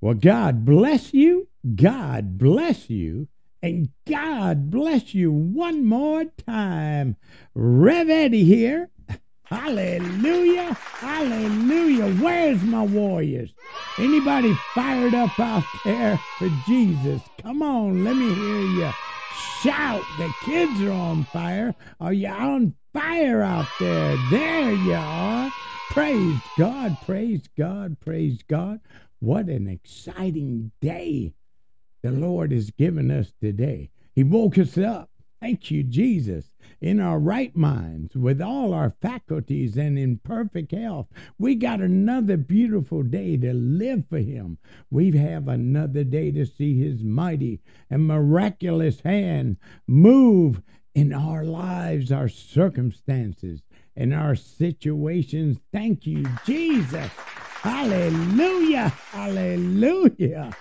Well, God bless you. God bless you. And God bless you one more time. Rev Eddie here. Hallelujah. Hallelujah. Where's my warriors? Anybody fired up out there for Jesus? Come on, let me hear you shout. The kids are on fire. Are you on fire out there? There you are. Praise God, praise God, praise God. What an exciting day the Lord has given us today. He woke us up. Thank you, Jesus. In our right minds, with all our faculties and in perfect health, we got another beautiful day to live for Him. We have another day to see His mighty and miraculous hand move in our lives, our circumstances, and our situations. Thank you, Jesus. Hallelujah. Hallelujah.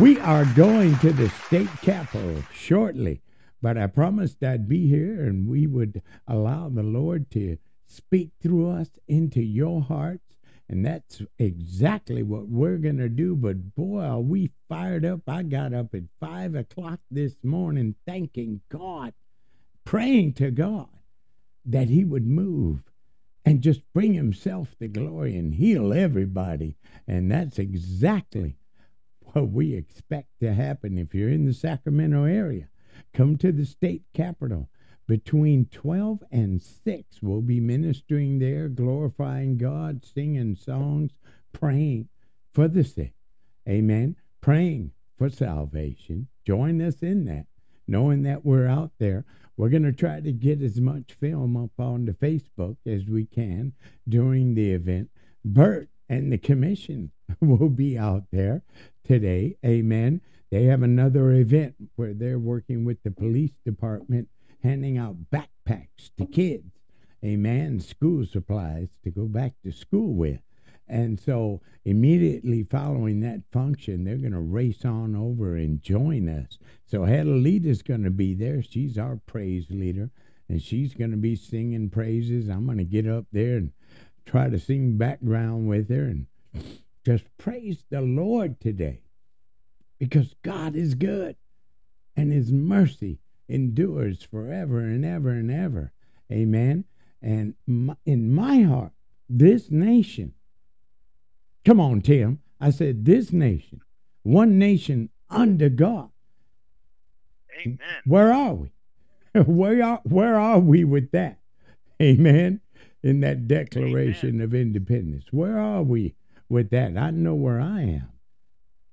We are going to the state capitol shortly, but I promised I'd be here and we would allow the Lord to speak through us into your hearts. And that's exactly what we're going to do. But boy, are we fired up. I got up at five o'clock this morning thanking God, praying to God that He would move and just bring Himself the glory and heal everybody. And that's exactly what we expect to happen if you're in the Sacramento area. Come to the state capitol. Between 12 and 6, we'll be ministering there, glorifying God, singing songs, praying for the sick. Amen. Praying for salvation. Join us in that, knowing that we're out there. We're going to try to get as much film up on the Facebook as we can during the event. Bert and the commission will be out there today. Amen. They have another event where they're working with the police department, handing out backpacks to kids. Amen. School supplies to go back to school with. And so, immediately following that function, they're going to race on over and join us. So, Hedelita's going to be there. She's our praise leader, and she's going to be singing praises. I'm going to get up there and try to sing background with her and just praise the Lord today because God is good and his mercy endures forever and ever and ever. Amen. And my, in my heart, this nation, come on, Tim. I said, this nation, one nation under God. Amen. Where are we? where are where are we with that? Amen. In that Declaration Amen. of Independence. Where are we with that? I know where I am.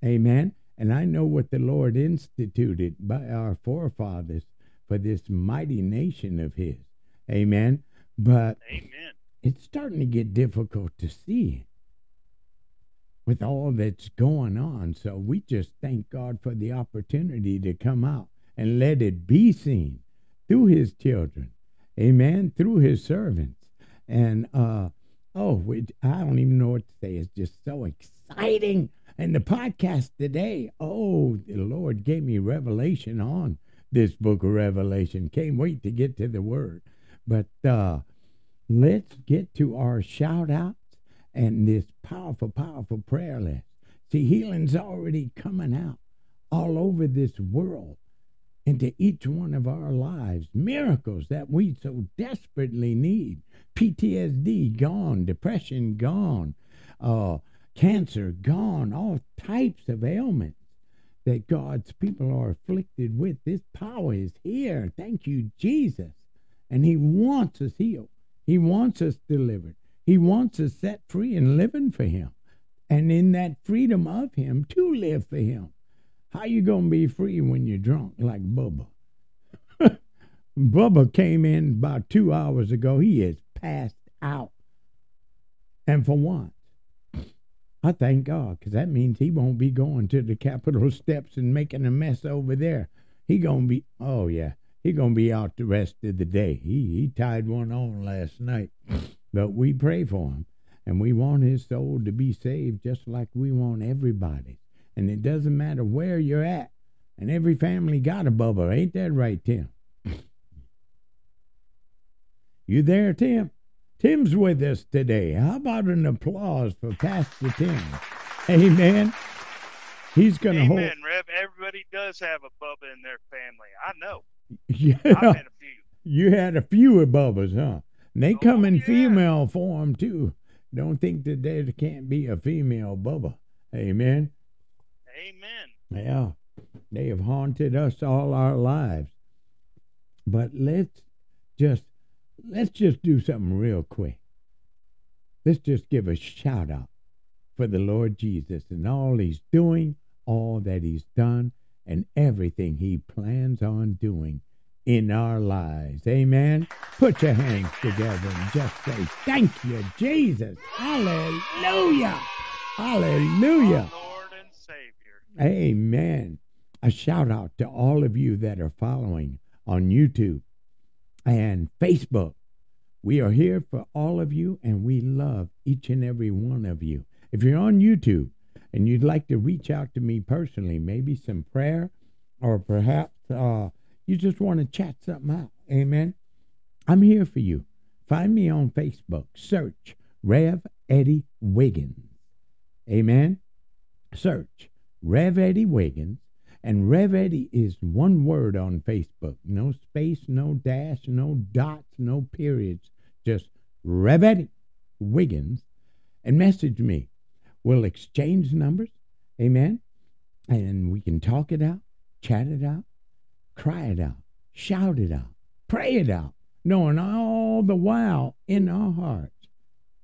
Amen. And I know what the Lord instituted by our forefathers for this mighty nation of His. Amen. But Amen. it's starting to get difficult to see with all that's going on. So we just thank God for the opportunity to come out and let it be seen through His children. Amen. Through His servants. And, uh, oh, I don't even know what to say. It's just so exciting. And the podcast today, oh, the Lord gave me revelation on this book of Revelation. Can't wait to get to the word. But uh, let's get to our shout outs and this powerful, powerful prayer list. See, healing's already coming out all over this world into each one of our lives. Miracles that we so desperately need. PTSD gone, depression gone, uh, cancer gone, all types of ailments that God's people are afflicted with. This power is here. Thank you, Jesus. And He wants us healed. He wants us delivered. He wants us set free and living for Him. And in that freedom of Him to live for Him. How you gonna be free when you're drunk like Bubba? Bubba came in about two hours ago. He is passed out. And for once, I thank God, because that means he won't be going to the Capitol steps and making a mess over there. He gonna be, oh yeah, he gonna be out the rest of the day. He he tied one on last night, but we pray for him, and we want his soul to be saved, just like we want everybody. And it doesn't matter where you're at, and every family got a Bubba, ain't that right, Tim? You there, Tim? Tim's with us today. How about an applause for Pastor Tim? Amen. He's going to hold. Amen, Rev. Everybody does have a Bubba in their family. I know. Yeah, I've had a few. you had a few of Bubba's, huh? And they oh, come Oh, in yeah. female form too. Don't think that there can't be a female Bubba. Amen. Amen. Yeah, they have haunted us all our lives. But let's just let's just do something real quick. Let's just give a shout out for the Lord Jesus and all he's doing, all that he's done, and everything he plans on doing in our lives. Amen. Put your hands together and just say, Thank you, Jesus. Hallelujah. Hallelujah. Lord and Savior. Amen. A shout out to all of you that are following on YouTube and Facebook. We are here for all of you and we love each and every one of you. If you're on YouTube and you'd like to reach out to me personally, maybe some prayer or perhaps uh, you just want to chat something out, amen. I'm here for you. Find me on Facebook. Search Rev Eddie Wiggins. Amen. Search Rev Eddie Wiggins. And Rev Eddie is one word on Facebook. No space, no dash, no dots, no periods. Just Rev Eddie Wiggins. And message me. We'll exchange numbers. Amen. And we can talk it out, chat it out, cry it out, shout it out, pray it out, knowing all the while in our hearts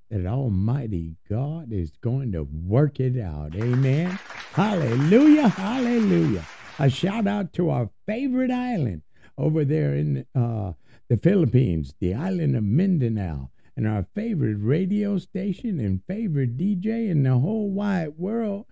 that Almighty God is going to work it out. Amen. Hallelujah. Hallelujah. A shout out to our favorite island over there in uh, the Philippines, the island of Mindanao, and our favorite radio station and favorite DJ in the whole wide world,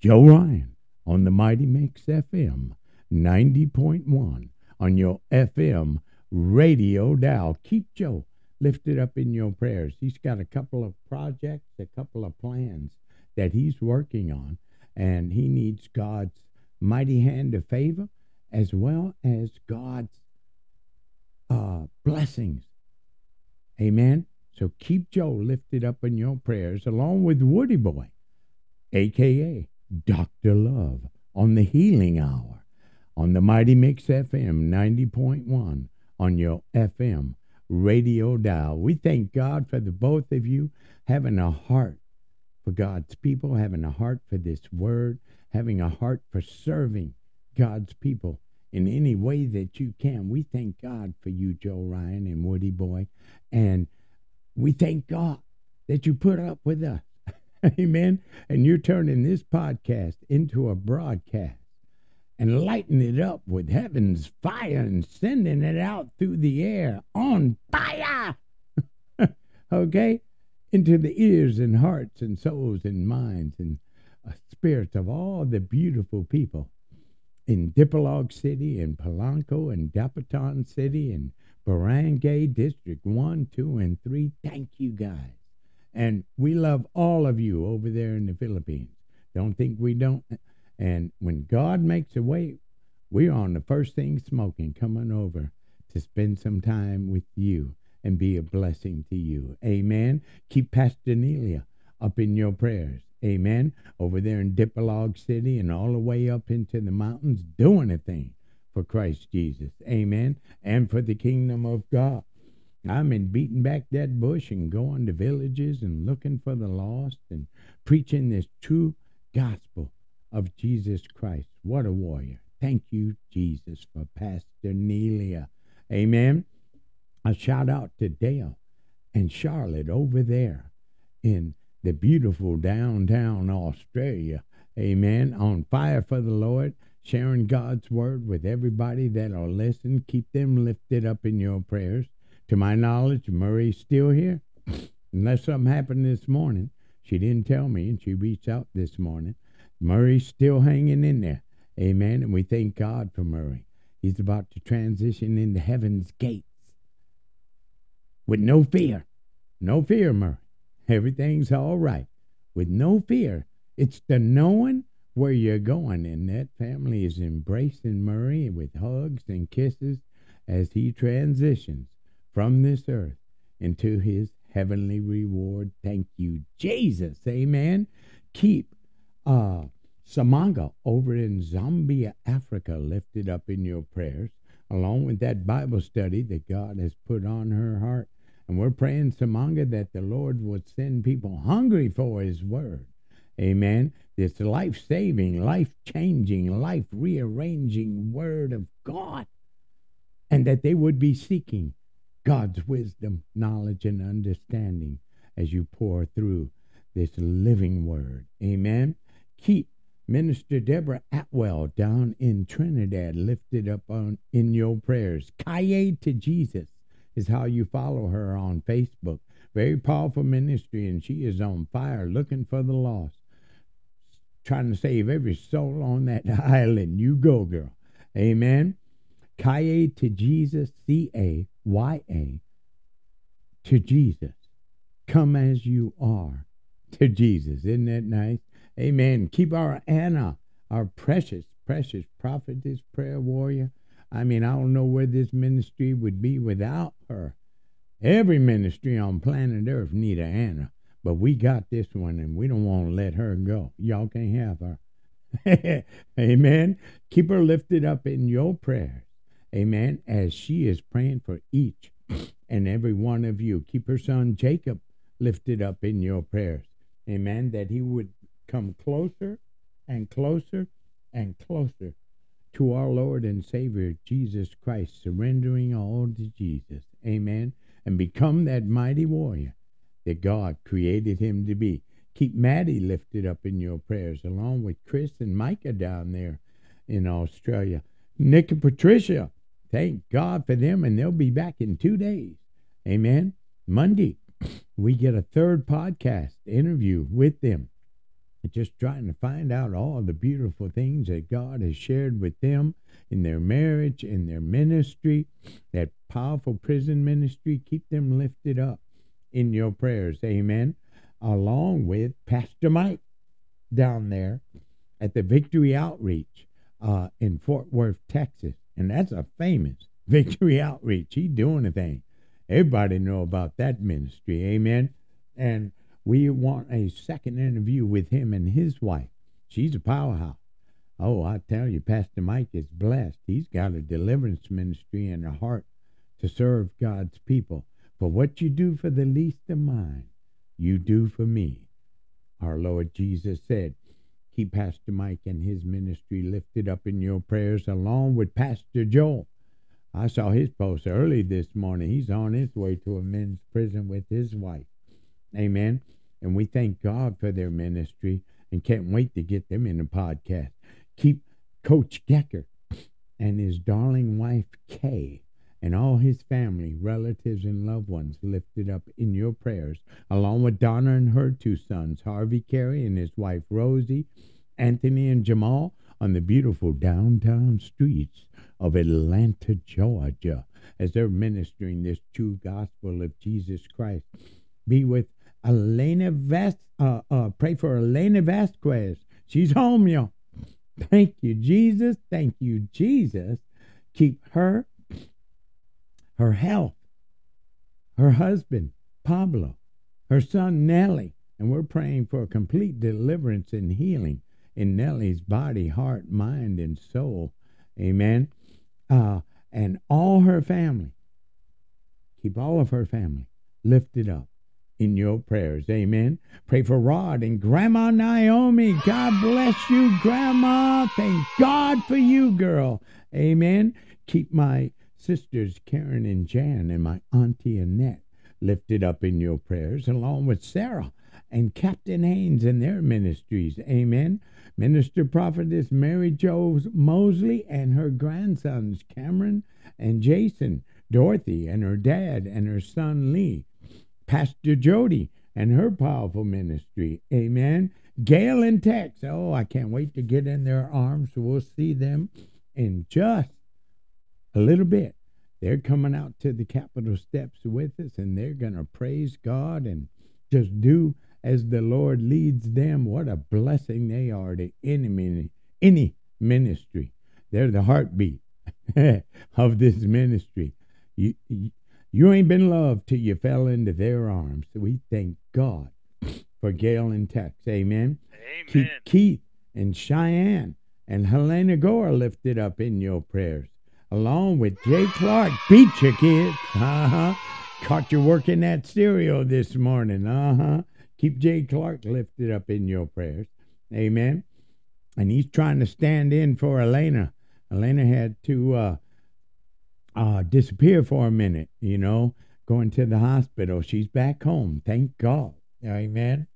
Joe Ryan on the Mighty Mix FM 90.1 on your FM radio dial. Keep Joe lifted up in your prayers. He's got a couple of projects, a couple of plans that he's working on, and he needs God's mighty hand of favor as well as God's uh, blessings. Amen. So keep Joe lifted up in your prayers along with Woody Boy, aka Dr. Love, on the Healing Hour on the Mighty Mix FM 90.1 on your FM radio dial. We thank God for the both of you having a heart for God's people, having a heart for this word, having a heart for serving God's people in any way that you can. We thank God for you, Joe Ryan and Woody Boy. And we thank God that you put up with us. Amen. And you're turning this podcast into a broadcast and lighting it up with heaven's fire and sending it out through the air on fire. okay? Into the ears and hearts and souls and minds and spirits of all the beautiful people in Dipolog City and Polanco and Dapitan City and Barangay District 1, 2, and 3. Thank you guys. And we love all of you over there in the Philippines. Don't think we don't. And when God makes a way, we're on the first thing smoking, coming over to spend some time with you and be a blessing to you. Amen. Keep Pastor Nelia up in your prayers. Amen. Over there in Dipolog City and all the way up into the mountains, doing a thing for Christ Jesus. Amen. And for the kingdom of God. I'm in beating back that bush and going to villages and looking for the lost and preaching this true gospel of Jesus Christ. What a warrior. Thank you, Jesus, for Pastor Nelia. Amen. A shout out to Dale and Charlotte over there in the beautiful downtown Australia. Amen. On fire for the Lord, sharing God's word with everybody that'll listen. Keep them lifted up in your prayers. To my knowledge, Murray's still here. Unless something happened this morning. She didn't tell me, and she reached out this morning. Murray's still hanging in there. Amen. And we thank God for Murray. He's about to transition into heaven's gates with no fear. No fear, Murray. Everything's all right. With no fear. It's the knowing where you're going. And that family is embracing Murray with hugs and kisses as he transitions from this earth into his heavenly reward. Thank you, Jesus. Amen. Keep uh, Samanga over in Zambia, Africa, lifted up in your prayers, along with that Bible study that God has put on her heart. And we're praying, Samanga, that the Lord would send people hungry for His Word. Amen. This life saving, life changing, life rearranging Word of God. And that they would be seeking God's wisdom, knowledge, and understanding as you pour through this living Word. Amen. Keep Minister Deborah Atwell down in Trinidad lifted up on in your prayers. Caya to Jesus is how you follow her on Facebook. Very powerful ministry, and she is on fire looking for the lost. Trying to save every soul on that island. You go, girl. Amen. Caya to Jesus, C A Y A, to Jesus. Come as you are to Jesus. Isn't that nice? Amen. Keep our Anna, our precious, precious prophetess, prayer warrior. I mean, I don't know where this ministry would be without her. Every ministry on planet Earth need a Anna, but we got this one and we don't want to let her go. Y'all can't have her. Amen. Keep her lifted up in your prayers. Amen. As she is praying for each and every one of you. Keep her son Jacob lifted up in your prayers. Amen. That he would come closer and closer and closer to our Lord and Savior Jesus Christ, surrendering all to Jesus. Amen. And become that mighty warrior that God created him to be. Keep Maddie lifted up in your prayers, along with Chris and Micah down there in Australia. Nick and Patricia, thank God for them, and they'll be back in two days. Amen. Monday, we get a third podcast interview with them just trying to find out all the beautiful things that God has shared with them in their marriage, in their ministry, that powerful prison ministry. Keep them lifted up in your prayers. Amen. Along with Pastor Mike down there at the Victory Outreach uh, in Fort Worth, Texas. And that's a famous Victory Outreach. He doing a thing. Everybody know about that ministry. Amen. And we want a second interview with him and his wife. She's a powerhouse. Oh, I tell you, Pastor Mike is blessed. He's got a deliverance ministry and a heart to serve God's people. For what you do for the least of mine, you do for me. Our Lord Jesus said, Keep Pastor Mike and his ministry lifted up in your prayers along with Pastor Joel. I saw his post early this morning. He's on his way to a men's prison with his wife. Amen. And we thank God for their ministry and can't wait to get them in the podcast. Keep Coach Gecker and his darling wife, Kay, and all his family, relatives, and loved ones lifted up in your prayers, along with Donna and her two sons, Harvey Carey and his wife, Rosie, Anthony and Jamal, on the beautiful downtown streets of Atlanta, Georgia, as they're ministering this true gospel of Jesus Christ. Be with Elena Vas- uh, uh, pray for Elena Vasquez. She's home, y'all. Thank you, Jesus. Thank you, Jesus. Keep her, her health, her husband, Pablo, her son, Nellie. And we're praying for complete deliverance and healing in Nellie's body, heart, mind, and soul. Amen. Uh, and all her family. Keep all of her family lifted up in your prayers. Amen. Pray for Rod and Grandma Naomi. God bless you, Grandma. Thank God for you, girl. Amen. Keep my sisters, Karen and Jan, and my auntie Annette lifted up in your prayers, along with Sarah and Captain Haynes and their ministries. Amen. Minister Prophetess Mary Jo Mosley and her grandsons, Cameron and Jason, Dorothy and her dad and her son Lee, Pastor Jody and her powerful ministry. Amen. Gail and Tex. Oh, I can't wait to get in their arms. We'll see them in just a little bit. They're coming out to the Capitol steps with us and they're going to praise God and just do as the Lord leads them. What a blessing they are to any, any ministry. They're the heartbeat of this ministry. You, you, you ain't been loved till you fell into their arms. So we thank God for Gail and Tex. Amen. Amen. Keep Keith and Cheyenne and Helena Gore lifted up in your prayers, along with Jay Clark. Beat your kids. Uh huh. Caught you working that stereo this morning. Uh huh. Keep Jay Clark lifted up in your prayers. Amen. And he's trying to stand in for Elena. Elena had to uh, uh, disappear for a minute, you know, going to the hospital. She's back home. Thank God. Amen.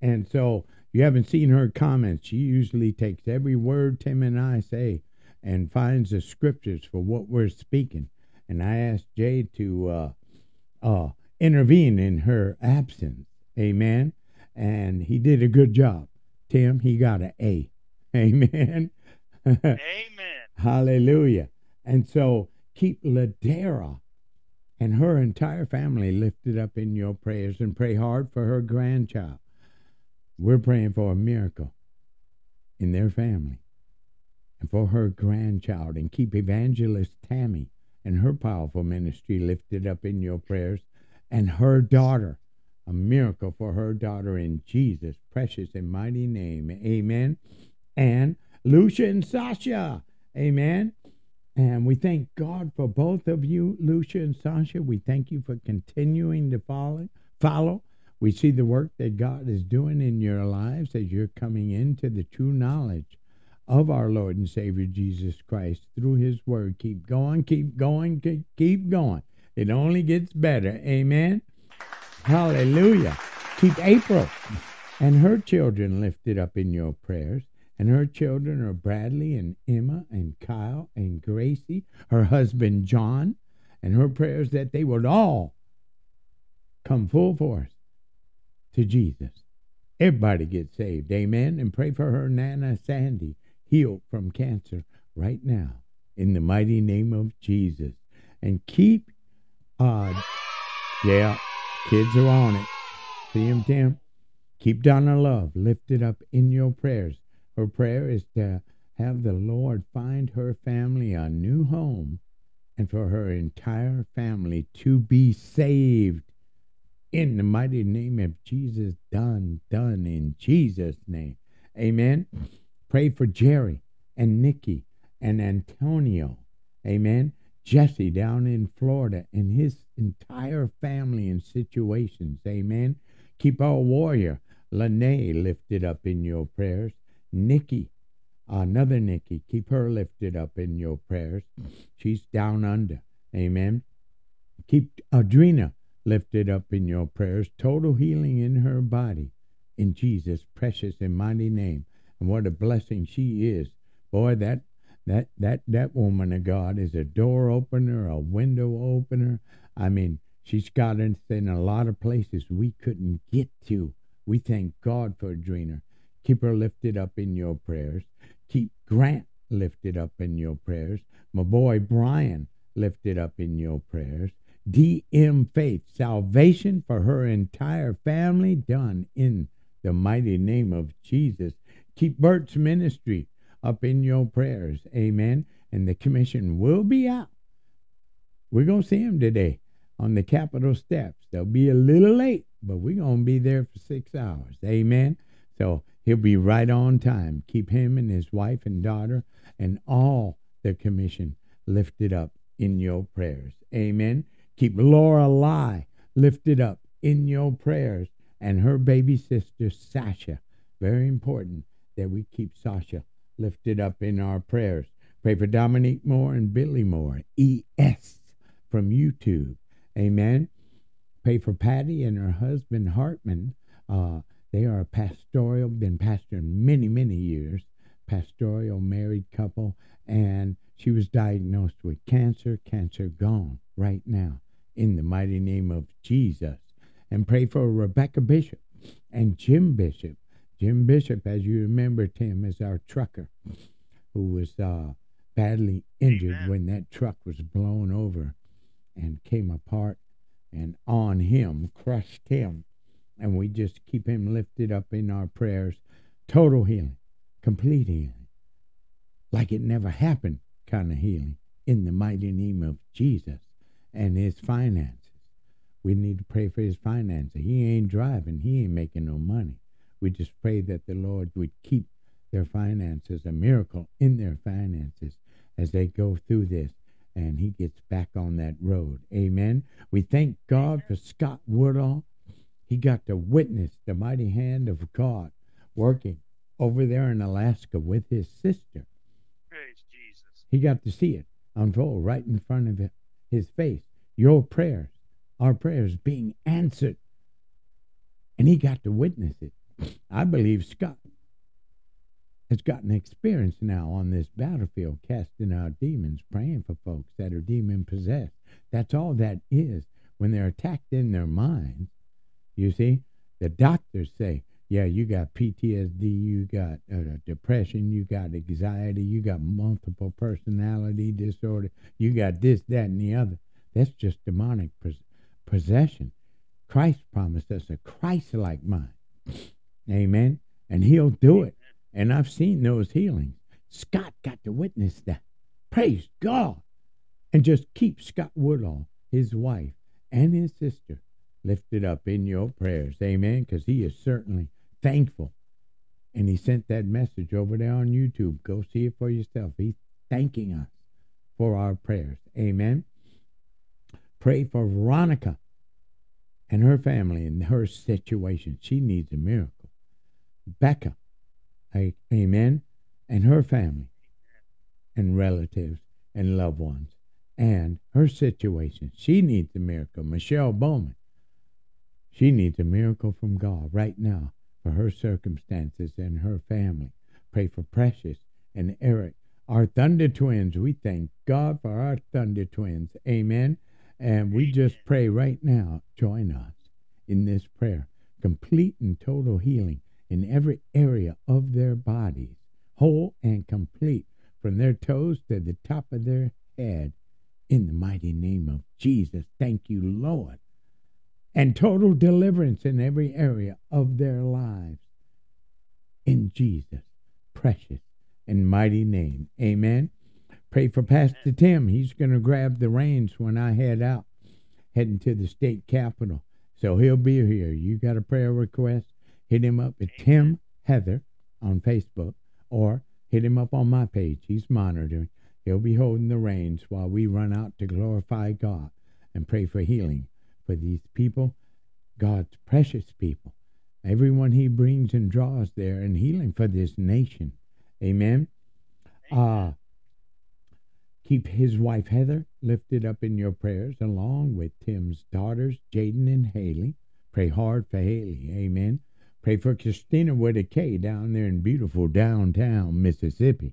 And so you haven't seen her comments. She usually takes every word Tim and I say and finds the scriptures for what we're speaking. And I asked Jay to uh, uh, intervene in her absence. Amen. And he did a good job. Tim, he got an A. Amen. Amen. Hallelujah. And so keep Ladera and her entire family lifted up in your prayers and pray hard for her grandchild. We're praying for a miracle in their family and for her grandchild. And keep evangelist Tammy and her powerful ministry lifted up in your prayers and her daughter. A miracle for her daughter in Jesus precious and mighty name. Amen. And Lucia and Sasha. Amen and we thank God for both of you, Lucia and Sasha. We thank you for continuing to follow. Follow. We see the work that God is doing in your lives as you're coming into the true knowledge of our Lord and Savior Jesus Christ through His Word. Keep going, keep going, keep going. It only gets better. Amen. Hallelujah. Keep April and her children lifted up in your prayers and her children are Bradley and Emma and Kyle and Gracie, her husband John, and her prayers that they would all come full force to Jesus. Everybody get saved. Amen. And pray for her Nana Sandy, healed from cancer right now in the mighty name of Jesus. And keep, uh, yeah, kids are on it. See him, Tim? Keep Donna Love lifted up in your prayers. Her prayer is to have the Lord find her family a new home and for her entire family to be saved in the mighty name of Jesus. Done, done in Jesus' name. Amen. Pray for Jerry and Nikki and Antonio. Amen. Jesse down in Florida and his entire family and situations. Amen. Keep our warrior, Lene, lifted up in your prayers. Nikki, uh, another Nikki, keep her lifted up in your prayers. She's down under. Amen. Keep Adrena lifted up in your prayers. Total healing in her body in Jesus' precious and mighty name. And what a blessing she is. Boy, that that that that woman of God is a door opener, a window opener. I mean, she's got us in a lot of places we couldn't get to. We thank God for Adrena. Keep her lifted up in your prayers. Keep Grant lifted up in your prayers. My boy Brian lifted up in your prayers. DM Faith, salvation for her entire family done in the mighty name of Jesus. Keep Bert's ministry up in your prayers. Amen. And the commission will be out. We're going to see him today on the Capitol steps. They'll be a little late, but we're going to be there for six hours. Amen. So He'll be right on time. Keep him and his wife and daughter and all the commission lifted up in your prayers. Amen. Keep Laura Lai lifted up in your prayers and her baby sister Sasha. Very important that we keep Sasha lifted up in our prayers. Pray for Dominique Moore and Billy Moore, ES from YouTube. Amen. Pray for Patty and her husband Hartman. Uh, they are a pastoral, been pastoring many, many years, pastoral married couple, and she was diagnosed with cancer, cancer gone right now in the mighty name of Jesus. And pray for Rebecca Bishop and Jim Bishop. Jim Bishop, as you remember, Tim, is our trucker who was uh, badly injured Amen. when that truck was blown over and came apart and on him, crushed him and we just keep him lifted up in our prayers. Total healing, complete healing, like it never happened kind of healing in the mighty name of Jesus and his finances. We need to pray for his finances. He ain't driving, he ain't making no money. We just pray that the Lord would keep their finances, a miracle in their finances as they go through this and he gets back on that road. Amen. We thank God for Scott Woodall. He got to witness the mighty hand of God working over there in Alaska with his sister. Praise Jesus. He got to see it unfold right in front of his face. Your prayers, our prayers being answered. And he got to witness it. I believe Scott has gotten experience now on this battlefield, casting out demons, praying for folks that are demon possessed. That's all that is. When they're attacked in their minds, you see, the doctors say, yeah, you got PTSD, you got uh, depression, you got anxiety, you got multiple personality disorder, you got this, that, and the other. That's just demonic pos- possession. Christ promised us a Christ like mind. Amen. And he'll do it. And I've seen those healings. Scott got to witness that. Praise God. And just keep Scott Woodall, his wife, and his sister lifted up in your prayers. Amen. Because he is certainly thankful. And he sent that message over there on YouTube. Go see it for yourself. He's thanking us for our prayers. Amen. Pray for Veronica and her family and her situation. She needs a miracle. Becca, amen, and her family and relatives and loved ones and her situation. She needs a miracle. Michelle Bowman, she needs a miracle from God right now for her circumstances and her family. Pray for Precious and Eric, our Thunder Twins. We thank God for our Thunder Twins. Amen. And we just pray right now, join us in this prayer. Complete and total healing in every area of their bodies, whole and complete, from their toes to the top of their head. In the mighty name of Jesus, thank you, Lord. And total deliverance in every area of their lives. In Jesus' precious and mighty name. Amen. Pray for Pastor Tim. He's going to grab the reins when I head out, heading to the state capitol. So he'll be here. You got a prayer request? Hit him up at Tim Heather on Facebook or hit him up on my page. He's monitoring. He'll be holding the reins while we run out to glorify God and pray for healing for these people, God's precious people. Everyone he brings and draws there and healing for this nation. Amen. Uh, keep his wife Heather lifted up in your prayers, along with Tim's daughters, Jaden and Haley. Pray hard for Haley. Amen. Pray for Christina with a K down there in beautiful downtown Mississippi.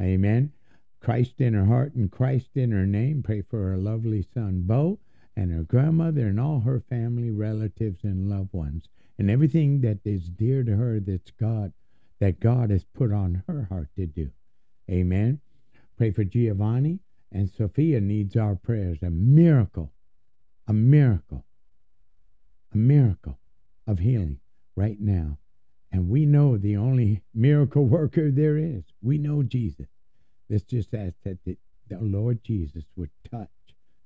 Amen. Christ in her heart and Christ in her name. Pray for her lovely son, Bo, and her grandmother and all her family, relatives, and loved ones, and everything that is dear to her that's God, that God has put on her heart to do. Amen. Pray for Giovanni and Sophia needs our prayers. A miracle, a miracle, a miracle of healing right now. And we know the only miracle worker there is. We know Jesus. Let's just ask that the, the Lord Jesus would touch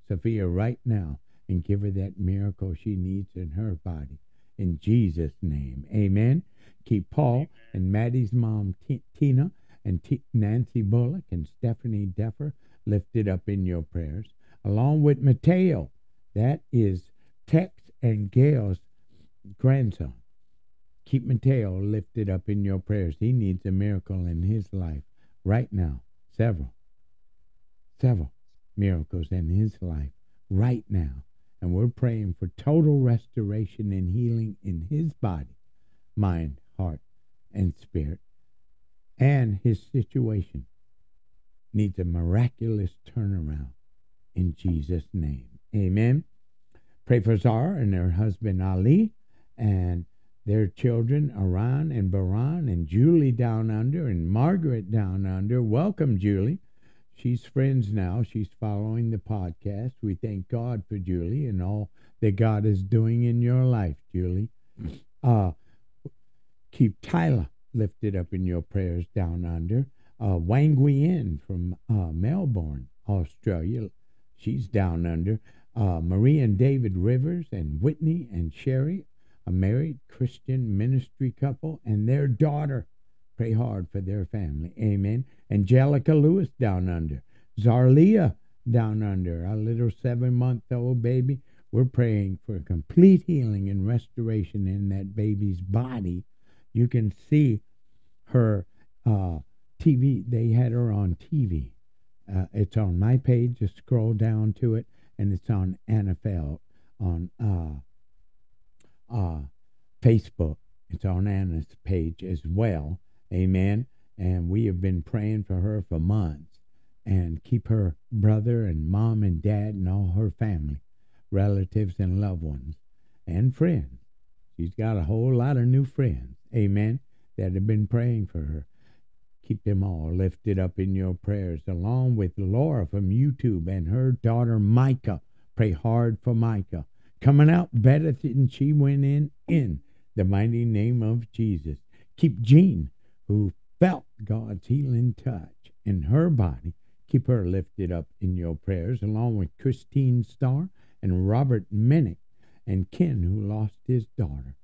Sophia right now and give her that miracle she needs in her body. In Jesus' name. Amen. Keep Paul and Maddie's mom, T- Tina, and T- Nancy Bullock and Stephanie Deffer lifted up in your prayers, along with Mateo. That is Tex and Gail's grandson. Keep Mateo lifted up in your prayers. He needs a miracle in his life right now. Several, several miracles in his life right now. And we're praying for total restoration and healing in his body, mind, heart, and spirit. And his situation needs a miraculous turnaround in Jesus' name. Amen. Pray for Zara and her husband Ali and their children, Aran and Baran, and Julie down under, and Margaret down under. Welcome, Julie. She's friends now. She's following the podcast. We thank God for Julie and all that God is doing in your life, Julie. Uh, keep Tyler lifted up in your prayers down under. Uh, Wang Guiyin from uh, Melbourne, Australia. She's down under. Uh, Marie and David Rivers and Whitney and Sherry a married Christian ministry couple, and their daughter, Pray hard for their family. Amen. Angelica Lewis down under. Zarlia down under. Our little seven month old baby. We're praying for complete healing and restoration in that baby's body. You can see her uh, TV. They had her on TV. Uh, it's on my page. Just scroll down to it, and it's on NFL on uh, uh, Facebook. It's on Anna's page as well. Amen. And we have been praying for her for months and keep her brother and mom and dad and all her family, relatives and loved ones, and friends. She's got a whole lot of new friends. Amen. That have been praying for her. Keep them all lifted up in your prayers, along with Laura from YouTube and her daughter Micah. Pray hard for Micah. Coming out better than she went in, in the mighty name of Jesus. Keep Jean, who felt God's healing touch in her body. Keep her lifted up in your prayers, along with Christine Starr and Robert Minnick and Ken, who lost his daughter,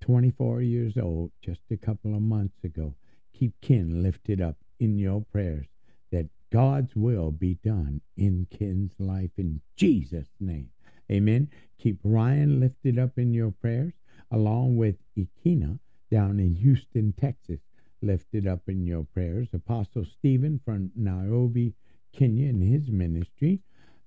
24 years old, just a couple of months ago. Keep Ken lifted up in your prayers that God's will be done in Ken's life in Jesus' name. Amen. Keep Ryan lifted up in your prayers, along with Ikina down in Houston, Texas, lifted up in your prayers. Apostle Stephen from Nairobi, Kenya, and his ministry.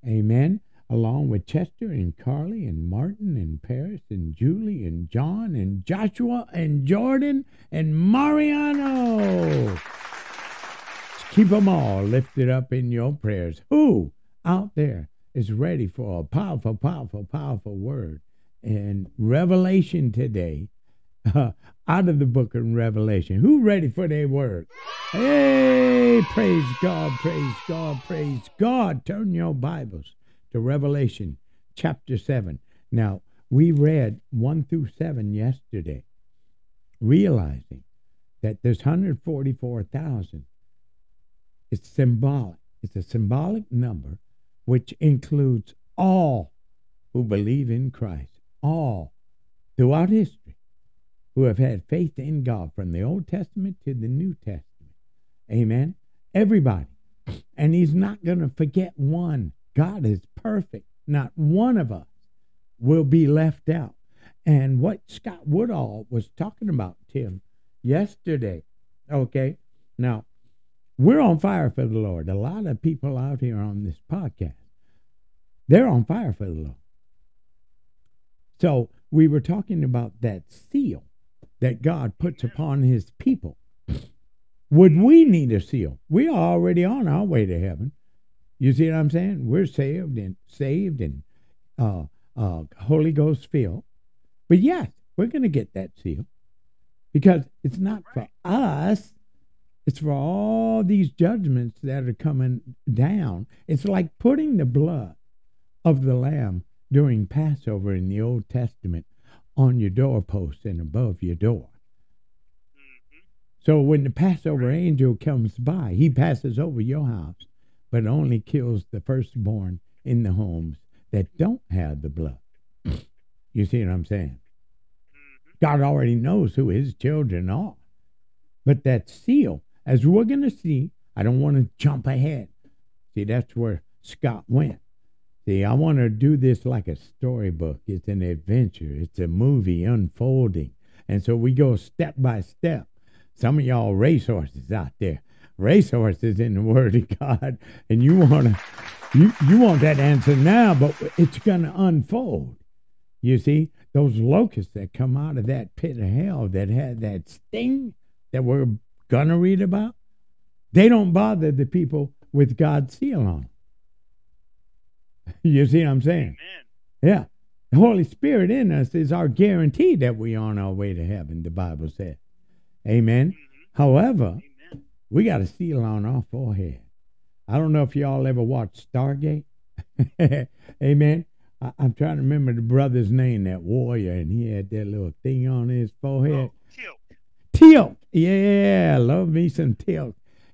Amen. Along with Chester and Carly and Martin and Paris and Julie and John and Joshua and Jordan and Mariano. Keep them all lifted up in your prayers. Who out there is ready for a powerful, powerful, powerful word? And Revelation today, out of the book of Revelation. Who ready for their word? Hey, praise God, praise God, praise God. Turn your Bibles to Revelation chapter 7. Now, we read 1 through 7 yesterday, realizing that there's 144,000. It's symbolic. It's a symbolic number which includes all who believe in Christ, all throughout history who have had faith in God from the Old Testament to the New Testament. Amen. Everybody. And He's not going to forget one. God is perfect. Not one of us will be left out. And what Scott Woodall was talking about, Tim, yesterday, okay? Now, we're on fire for the Lord. A lot of people out here on this podcast, they're on fire for the Lord. So we were talking about that seal that God puts upon his people. Would we need a seal? We are already on our way to heaven. You see what I'm saying? We're saved and saved and uh, uh, Holy Ghost filled. But yes, we're going to get that seal because it's not for us. It's for all these judgments that are coming down. It's like putting the blood of the Lamb during Passover in the Old Testament on your doorpost and above your door. Mm-hmm. So when the Passover angel comes by, he passes over your house, but only kills the firstborn in the homes that don't have the blood. You see what I'm saying? Mm-hmm. God already knows who his children are. But that seal, as we're going to see, I don't want to jump ahead. See, that's where Scott went. See, I want to do this like a storybook. It's an adventure, it's a movie unfolding. And so we go step by step. Some of y'all racehorses out there, racehorses in the Word of God, and you want to. You, you want that answer now, but it's going to unfold. You see, those locusts that come out of that pit of hell that had that sting that we're going to read about, they don't bother the people with God's seal on. You see what I'm saying? Amen. Yeah. The Holy Spirit in us is our guarantee that we're on our way to heaven, the Bible says. Amen. Mm-hmm. However, Amen. we got a seal on our forehead. I don't know if y'all ever watched Stargate. Amen. I, I'm trying to remember the brother's name, that warrior, and he had that little thing on his forehead. Oh, tilt. Teal'c. Yeah, love me some Teal'c.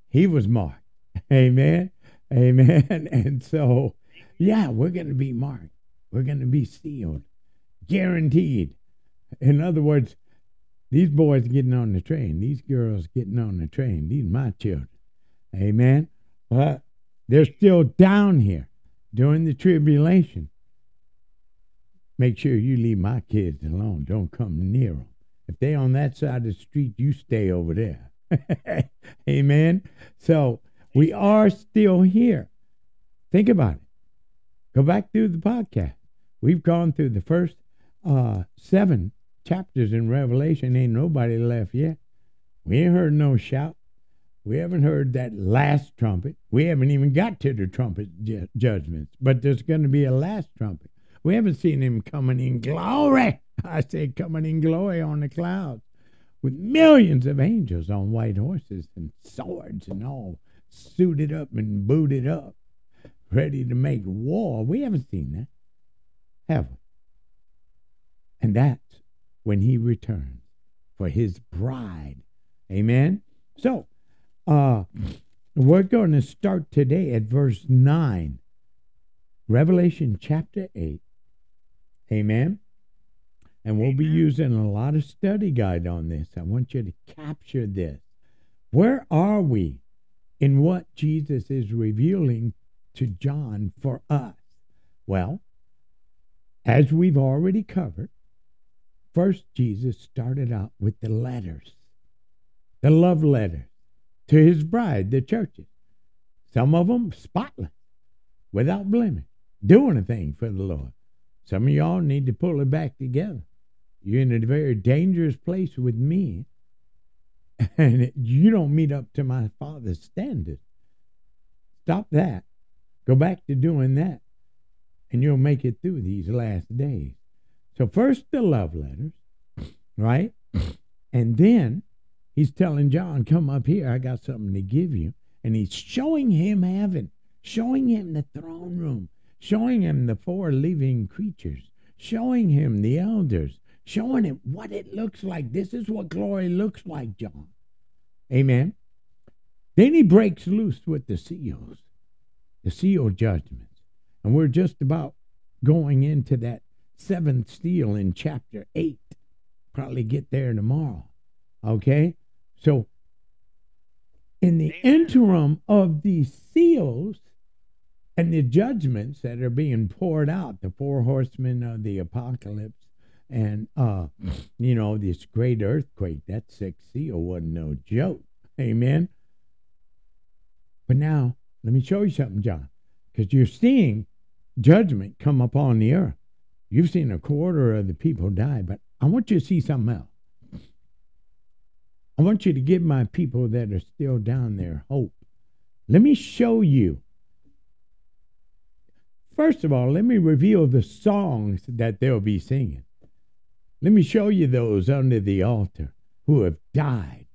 He was marked. Amen. Amen. And so, yeah, we're going to be marked. We're going to be sealed, guaranteed. In other words, These boys getting on the train. These girls getting on the train. These my children. Amen. But they're still down here during the tribulation. Make sure you leave my kids alone. Don't come near them. If they on that side of the street, you stay over there. Amen. So we are still here. Think about it. Go back through the podcast. We've gone through the first uh, seven chapters in Revelation. Ain't nobody left yet. We ain't heard no shout. We haven't heard that last trumpet. We haven't even got to the trumpet ju- judgments, but there's going to be a last trumpet. We haven't seen him coming in glory. I say coming in glory on the clouds with millions of angels on white horses and swords and all suited up and booted up, ready to make war. We haven't seen that, have we? And that's when he returns for his bride. Amen. So, uh, we're going to start today at verse 9, Revelation chapter 8. Amen. And we'll be using a lot of study guide on this. I want you to capture this. Where are we in what Jesus is revealing to John for us? Well, as we've already covered, first Jesus started out with the letters, the love letters to his bride, the churches. Some of them spotless, without blemish, doing a thing for the Lord. Some of y'all need to pull it back together. You're in a very dangerous place with me, and you don't meet up to my Father's standard. Stop that. Go back to doing that, and you'll make it through these last days. So, first, the love letters, right? And then he's telling John, Come up here, I got something to give you. And he's showing him heaven, showing him the throne room, showing him the four living creatures, showing him the elders, showing him what it looks like. This is what glory looks like, John. Amen. Then he breaks loose with the seals, the seal judgments. And we're just about going into that seventh seal in chapter 8. Probably get there tomorrow. Okay? So, in the interim of these seals and the judgments that are being poured out, the four horsemen of the apocalypse, and uh, you know, this great earthquake, that sixth seal wasn't no joke. Amen. But now, let me show you something, John, because you're seeing judgment come upon the earth. You've seen a quarter of the people die, but I want you to see something else. I want you to give my people that are still down there hope. Let me show you. First of all, let me reveal the songs that they'll be singing. Let me show you those under the altar who have died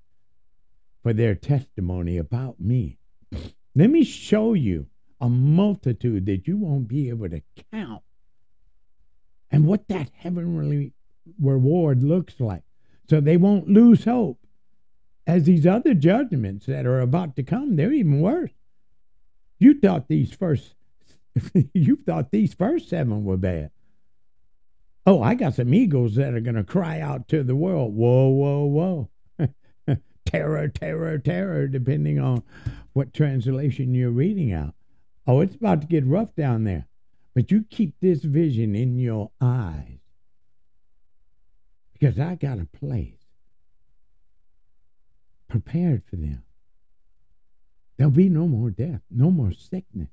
for their testimony about me. Let me show you a multitude that you won't be able to count and what that heavenly reward looks like. So they won't lose hope. As these other judgments that are about to come, they're even worse. You thought these first you thought these first seven were bad. Oh, I got some eagles that are going to cry out to the world. Whoa, whoa, whoa. Terror, terror, terror, depending on what translation you're reading out. Oh, it's about to get rough down there. But you keep this vision in your eyes because I got a place prepared for them. There'll be no more death, no more sickness,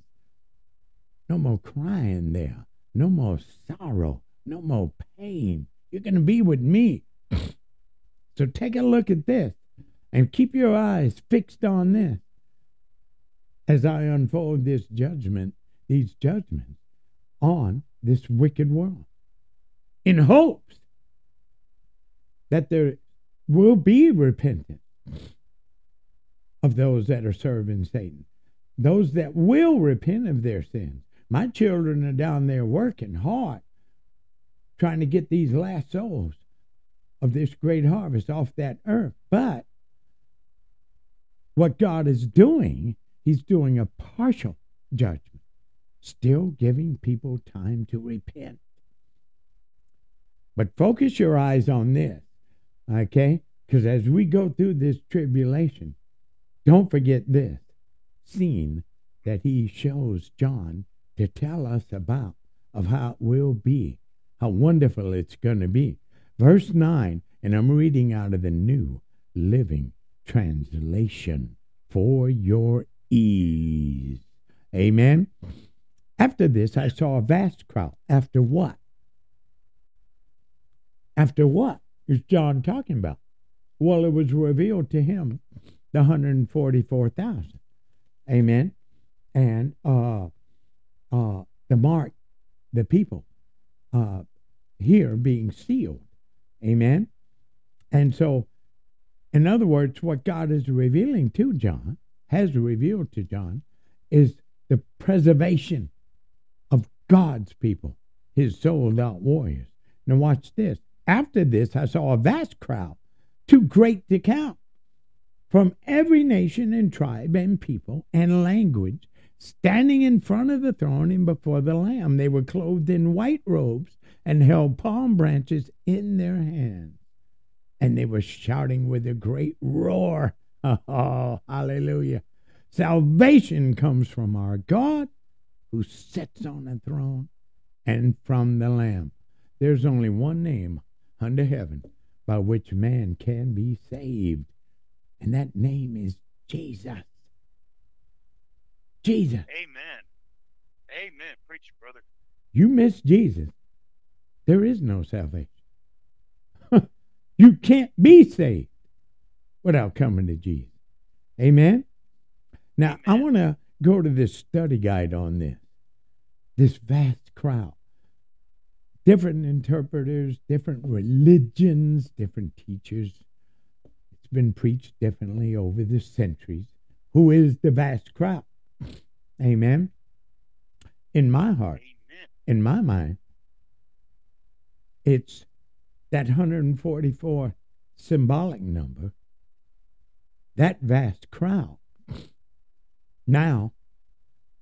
no more crying there, no more sorrow, no more pain. You're going to be with me. so take a look at this and keep your eyes fixed on this as I unfold this judgment, these judgments on this wicked world in hopes that there will be repentance of those that are serving Satan, those that will repent of their sins. My children are down there working hard, trying to get these last souls of this great harvest off that earth. But what God is doing, He's doing a partial judgment, still giving people time to repent. But focus your eyes on this. Okay? Because as we go through this tribulation, don't forget this scene that he shows John to tell us about of how it will be, how wonderful it's going to be. Verse 9, and I'm reading out of the New Living Translation for your ease. Amen. After this, I saw a vast crowd. After what? After what is John talking about? Well, it was revealed to him the 144,000. Amen. And uh, uh, the mark, the people uh, here being sealed. Amen. And so, in other words, what God is revealing to John, has revealed to John, is the preservation of God's people, his sold out warriors. Now, watch this. After this, I saw a vast crowd, too great to count, from every nation and tribe and people and language, standing in front of the throne and before the Lamb. They were clothed in white robes and held palm branches in their hands. And they were shouting with a great roar. Oh, hallelujah. Salvation comes from our God who sits on the throne and from the Lamb. There's only one name under heaven by which man can be saved, and that name is Jesus. Jesus. Amen. Amen. Preach, brother. You miss Jesus, there is no salvation. You can't be saved without coming to Jesus. Amen. Now, Amen. I want to go to this study guide on this. This vast crowd different interpreters, different religions, different teachers. It's been preached differently over the centuries. Who is the vast crowd? Amen. In my heart, Amen. in my mind, it's that 144 symbolic number, that vast crowd. Now,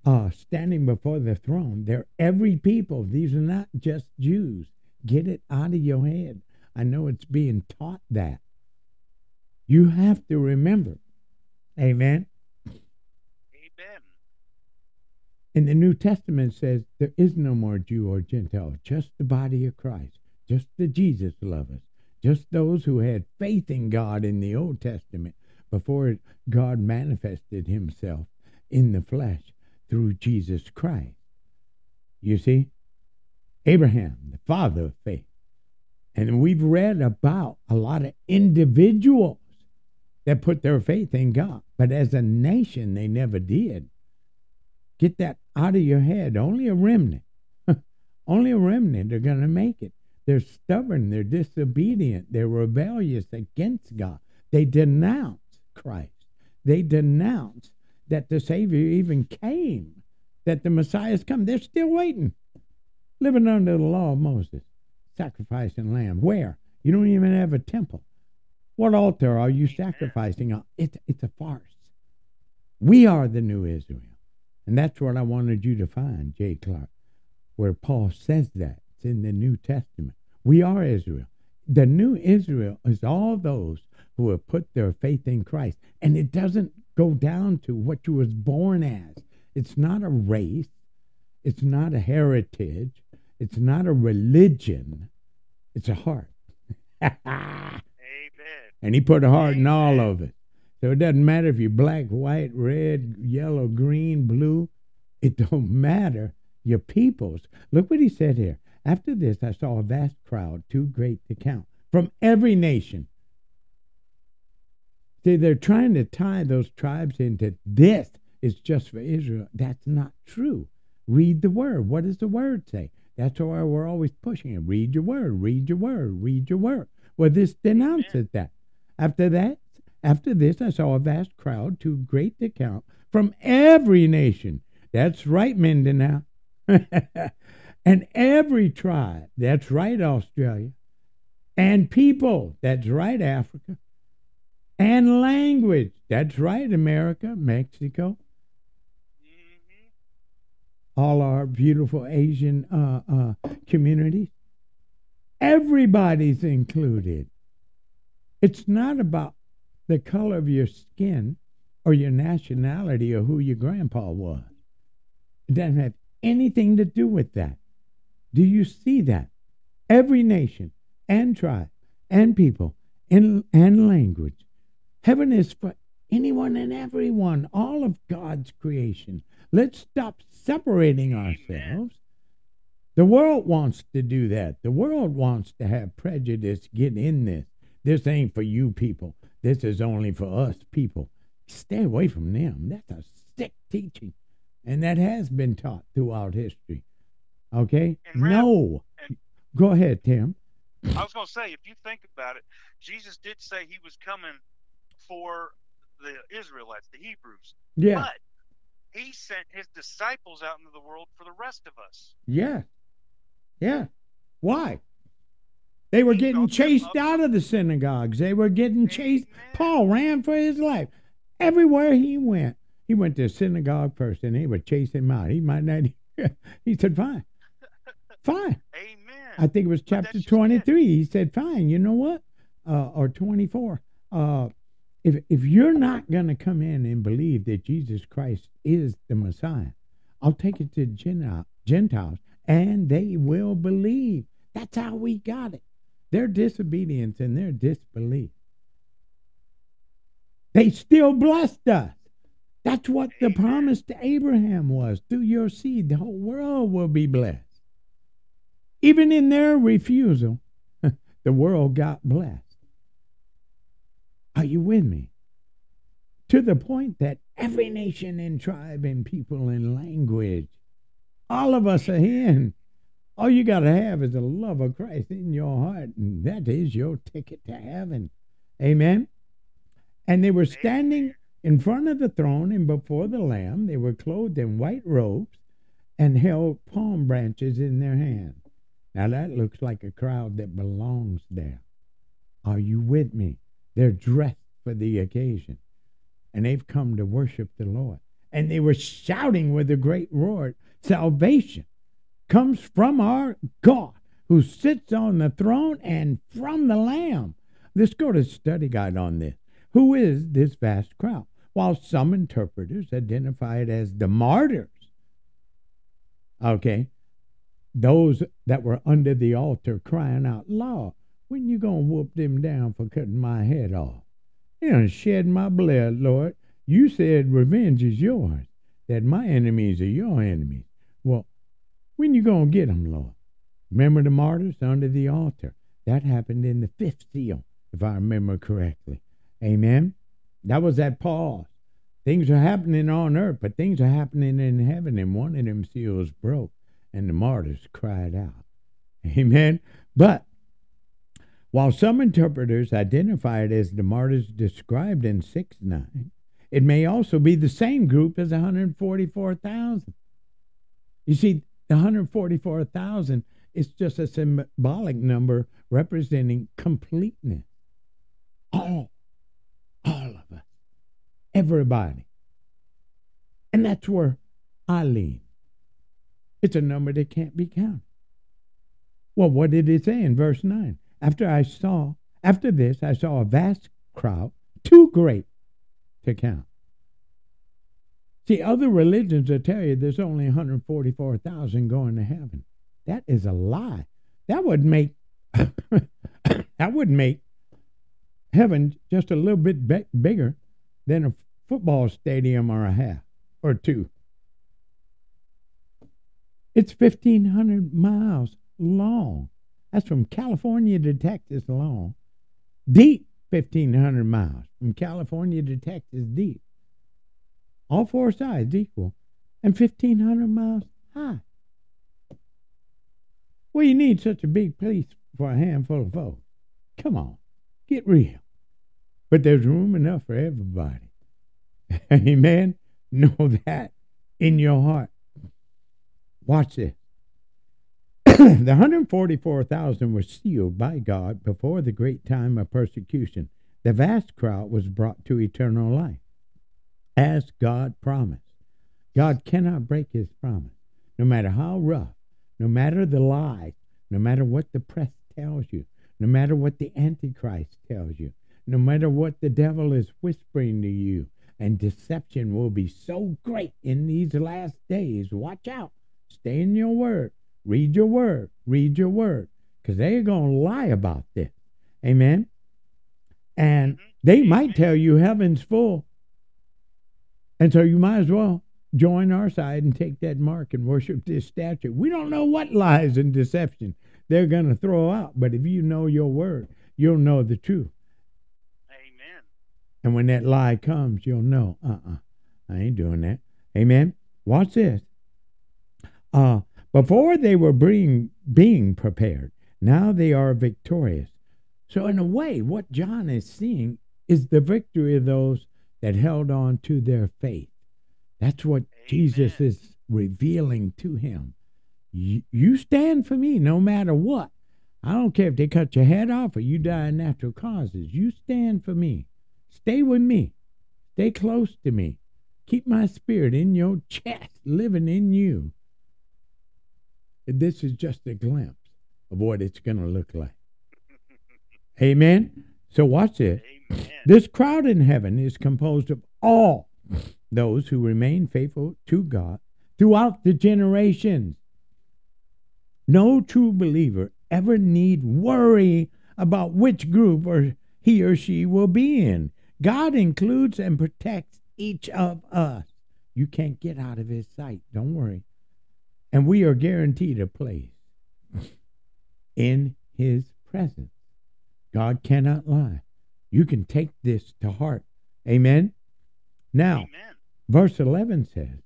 uh, standing before the throne. They're every people. These are not just Jews. Get it out of your head. I know it's being taught that. You have to remember. Amen. Amen. In the New Testament says there is no more Jew or Gentile, just the body of Christ, just the Jesus lovers, just those who had faith in God in the Old Testament before God manifested himself in the flesh through Jesus Christ. You see? Abraham, the father of faith. And we've read about a lot of individuals that put their faith in God, but as a nation, they never did. Get that out of your head. Only a remnant, only a remnant are going to make it. They're stubborn, they're disobedient, they're rebellious against God. They denounce Christ, they denounce that the Savior even came, that the Messiah's come. They're still waiting, living under the law of Moses, sacrificing lamb. Where? You don't even have a temple. What altar are you sacrificing on? It's, it's a farce. We are the new Israel. And that's what I wanted you to find, Jay Clark, where Paul says that. It's in the New Testament. We are Israel. The new Israel is all those who have put their faith in Christ. And it doesn't go down to what you was born as. It's not a race. It's not a heritage. It's not a religion. It's a heart. Amen. And he put a heart Amen. in all of it. So it doesn't matter if you're black, white, red, yellow, green, blue. It don't matter. Your peoples. Look what he said here. After this, I saw a vast crowd, too great to count, from every nation See, they're trying to tie those tribes into this is just for Israel. That's not true. Read the word. What does the word say? That's why we're always pushing it. Read your word, read your word, read your word. Well, this denounces that. After that, after this, I saw a vast crowd, too great to count, from every nation. That's right, Mindanao. and every tribe. That's right, Australia. And people. That's right, Africa and language. That's right, America, Mexico. Mm-hmm. All our beautiful Asian uh, uh, communities. Everybody's included. It's not about the color of your skin or your nationality or who your grandpa was. It doesn't have anything to do with that. Do you see that? Every nation and tribe and people and, and language. Heaven is for anyone and everyone, all of God's creation. Let's stop separating ourselves. The world wants to do that. The world wants to have prejudice get in this. This ain't for you people. This is only for us people. Stay away from them. That's a sick teaching. And that has been taught throughout history. Okay? And no. and- Go ahead, Tim. I was going to say, if you think about it, Jesus did say he was coming for the Israelites, the Hebrews. Yeah. But he sent his disciples out into the world for the rest of us. Yeah. Yeah. Why? They were He getting chased out of the synagogues. They were getting chased. Amen. Paul ran for his life. Everywhere he went, he went to a synagogue first and they would chase him out. He might not. he said, fine. Fine. Amen. I think it was chapter just it. 23. He said, fine. You know what? Uh, or 24. Uh, if, if you're not going to come in and believe that Jesus Christ is the Messiah, I'll take it to Gentile, Gentiles and they will believe. That's how we got it. Their disobedience and their disbelief. They still blessed us. That's what the promise to Abraham was. Through your seed, the whole world will be blessed. Even in their refusal, the world got blessed. Are you with me? To the point that every nation and tribe and people and language, all of us are in. All you got to have is the love of Christ in your heart, and that is your ticket to heaven. Amen. And they were standing in front of the throne and before the Lamb. They were clothed in white robes and held palm branches in their hands. Now that looks like a crowd that belongs there. Are you with me? They're dressed for the occasion and they've come to worship the Lord. And they were shouting with a great roar Salvation comes from our God who sits on the throne and from the Lamb. Let's go to study guide on this. Who is this vast crowd? While some interpreters identify it as the martyrs. Okay. Those that were under the altar crying out, Lord, when you gonna whoop them down for cutting my head off? You done shed my blood, Lord. You said revenge is yours, that my enemies are your enemies. Well, when you gonna get them, Lord? Remember the martyrs under the altar? That happened in the fifth seal, if I remember correctly. Amen. That was that pause. Things are happening on earth, but things are happening in heaven, and one of them seals broke, and the martyrs cried out. Amen. But while some interpreters identify it as the martyrs described in 6 9, it may also be the same group as 144,000. You see, the 144,000 is just a symbolic number representing completeness. All, all of us, everybody. And that's where I lean. It's a number that can't be counted. Well, what did it say in verse 9? After I saw, after this, I saw a vast crowd, too great to count. See, other religions will tell you there's only 144,000 going to heaven. That is a lie. That would make that would make heaven just a little bit bi- bigger than a football stadium or a half or two. It's 1,500 miles long. That's from California to Texas long. Deep, 1,500 miles. From California to Texas, deep. All four sides equal. And 1,500 miles high. Well, you need such a big place for a handful of folks. Come on, get real. But there's room enough for everybody. Amen. Know that in your heart. Watch this. the 144,000 were sealed by God before the great time of persecution. The vast crowd was brought to eternal life, as God promised. God cannot break his promise, no matter how rough, no matter the lies, no matter what the press tells you, no matter what the Antichrist tells you, no matter what the devil is whispering to you. And deception will be so great in these last days. Watch out. Stay in your word. Read your word. Read your word. Because they're going to lie about this. Amen. And Mhm. they might tell you heaven's full. And so you might as well join our side and take that mark and worship this statue. We don't know what lies and deception they're going to throw out, but if you know your word, you'll know the truth. Amen. And when that lie comes, you'll know, uh uh I ain't doing that. Amen. Watch this. Uh, before they were being, being prepared, now they are victorious. So, in a way, what John is seeing is the victory of those that held on to their faith. That's what Jesus is revealing to him. You, you stand for me no matter what. I don't care if they cut your head off or you die of natural causes. You stand for me. Stay with me. Stay close to me. Keep my spirit in your chest, living in you. This is just a glimpse of what it's going to look like. Amen. So watch this. Amen. This crowd in heaven is composed of all those who remain faithful to God throughout the generations. No true believer ever need worry about which group or he or she will be in. God includes and protects each of us. You can't get out of his sight. Don't worry. And we are guaranteed a place in his presence. God cannot lie. You can take this to heart. Amen. Now, Amen. verse 11 says,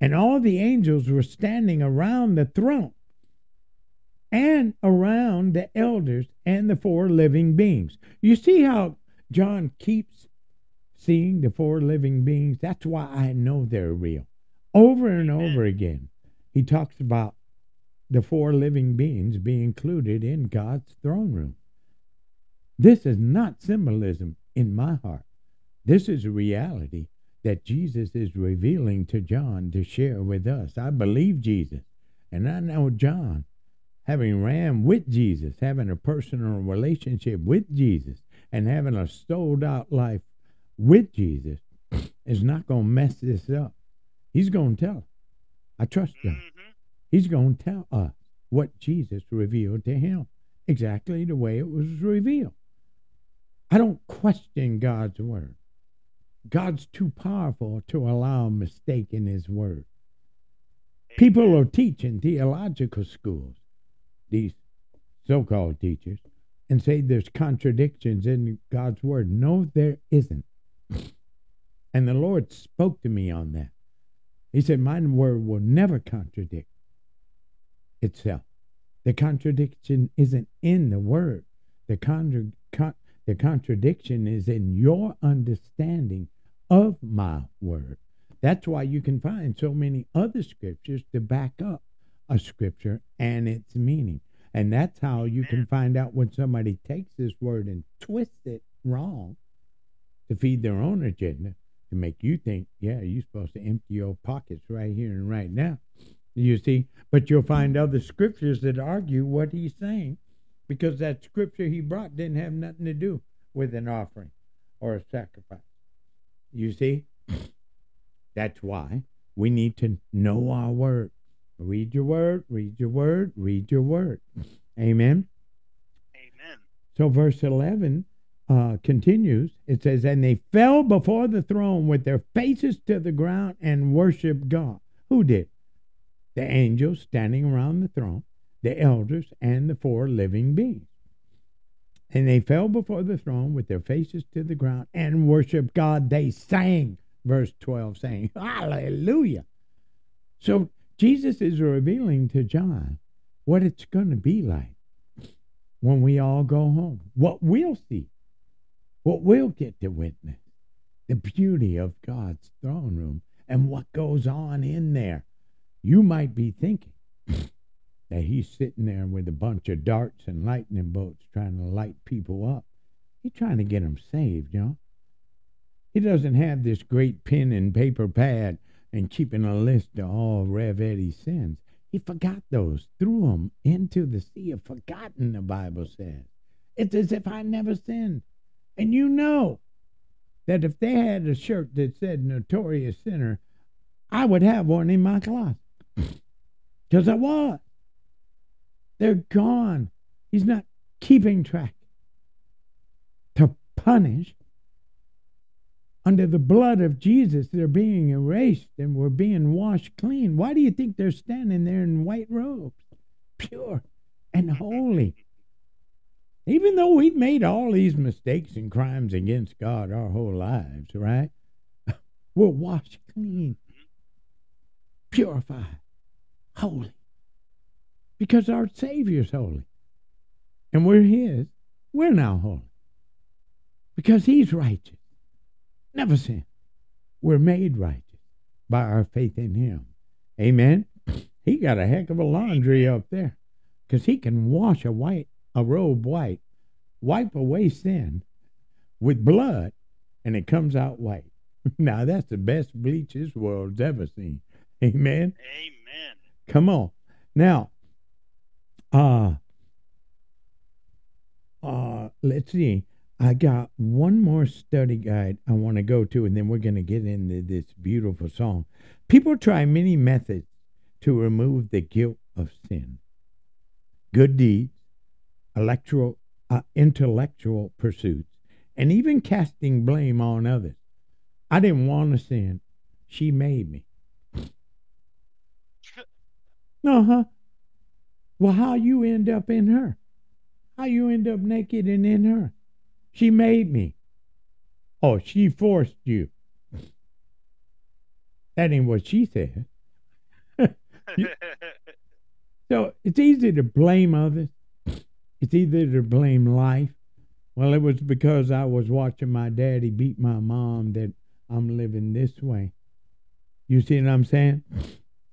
And all the angels were standing around the throne and around the elders and the four living beings. You see how John keeps seeing the four living beings? That's why I know they're real. Over and Amen. over again, he talks about the four living beings being included in God's throne room. This is not symbolism in my heart. This is a reality that Jesus is revealing to John to share with us. I believe Jesus, and I know John, having ran with Jesus, having a personal relationship with Jesus, and having a sold out life with Jesus, is not going to mess this up. He's going to tell. us. I trust John. hmm He's going to tell us what Jesus revealed to him, exactly the way it was revealed. I don't question God's word. God's too powerful to allow a mistake in his word. People are teaching theological schools, these so called teachers, and say there's contradictions in God's word. No, there isn't. And the Lord spoke to me on that. He said, My word will never contradict itself. The contradiction isn't in the word. The, contra- con- the contradiction is in your understanding of my word. That's why you can find so many other scriptures to back up a scripture and its meaning. And that's how you can find out when somebody takes this word and twists it wrong to feed their own agenda to make you think, yeah, you're supposed to empty your pockets right here and right now. You see, but you'll find other scriptures that argue what he's saying because that scripture he brought didn't have nothing to do with an offering or a sacrifice. You see, that's why we need to know our word. Read your word, read your word, read your word. Amen. Amen. So, verse 11 uh, continues. It says, And they fell before the throne with their faces to the ground and worshiped God. Who did? The angels standing around the throne, the elders, and the four living beings. And they fell before the throne with their faces to the ground and worshiped God. They sang, verse 12, saying, Hallelujah. So, Jesus is revealing to John what it's going to be like when we all go home, what we'll see, what we'll get to witness, the beauty of God's throne room and what goes on in there. You might be thinking that he's sitting there with a bunch of darts and lightning bolts trying to light people up. He's trying to get them saved, you know. He doesn't have this great pen and paper pad and keeping a list of all Rev Eddie's sins. He forgot those, threw them into the sea of forgotten, the Bible says. It's as if I never sinned. And you know that if they had a shirt that said notorious sinner, I would have one in my closet. Because I was. They're gone. He's not keeping track. To punish, under the blood of Jesus, they're being erased and we're being washed clean. Why do you think they're standing there in white robes? Pure and holy. Even though we've made all these mistakes and crimes against God our whole lives, right? We're washed clean, purified, holy. Because our Savior's holy. And we're His. We're now holy. Because He's righteous. Never sin. We're made righteous by our faith in Him. Amen. He got a heck of a laundry up there because He can wash a white a robe white, wipe away sin with blood, and it comes out white. now that's the best bleach this world's ever seen. Amen. Amen. Come on. Now, uh, uh, let's see. I got one more study guide I want to go to, and then we're going to get into this beautiful song. People try many methods to remove the guilt of sin. Good deeds, electoral, uh, intellectual pursuits, and even casting blame on others. I didn't want to sin. She made me. Uh huh. Well, how you end up in her? How you end up naked and in her? She made me. Oh, she forced you. That ain't what she said. so it's easy to blame others. It's easy to blame life. Well, it was because I was watching my daddy beat my mom that I'm living this way. You see what I'm saying?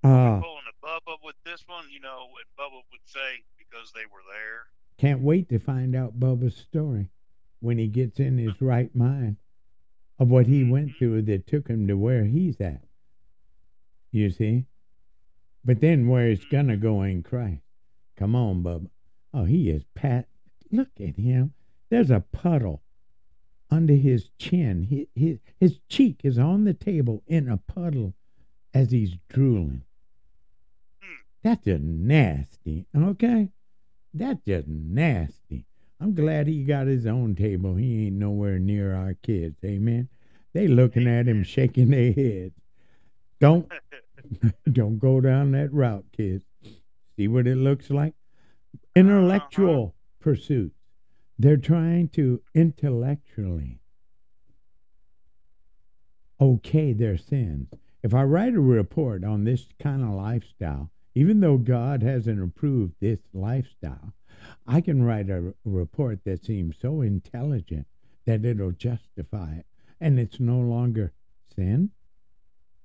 Uh, pulling a Bubba with this one, you know what Bubba would say because they were there. Can't wait to find out Bubba's story when he gets in his right mind of what he went mm-hmm. through that took him to where he's at. You see? But then where he's going to go in Christ. Come on, Bubba. Oh, he is pat. Look at him. There's a puddle under his chin. His, his, his cheek is on the table in a puddle as he's drooling. That's just nasty, okay? That's just nasty. I'm glad he got his own table. He ain't nowhere near our kids. Amen. They looking at him shaking their heads. Don't don't go down that route, kids. See what it looks like? Intellectual uh-huh. pursuits. They're trying to intellectually okay their sins. If I write a report on this kind of lifestyle, even though God hasn't approved this lifestyle, I can write a report that seems so intelligent that it'll justify it, and it's no longer sin.